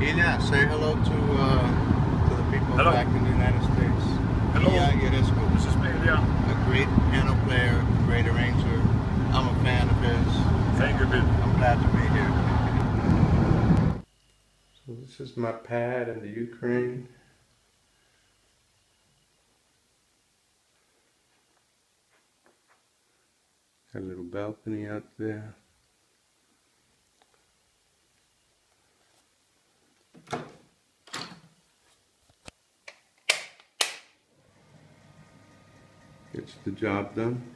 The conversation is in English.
Ilya, say hello to uh, to the people Hello. back in the United States. Hello. Ilya Ionescu, This is me, Ilya. a great piano player, great arranger. I'm a fan of his. Thank you, Bill. I'm glad to be here. So this is my pad in the Ukraine. Got a little balcony out there. Gets the job done.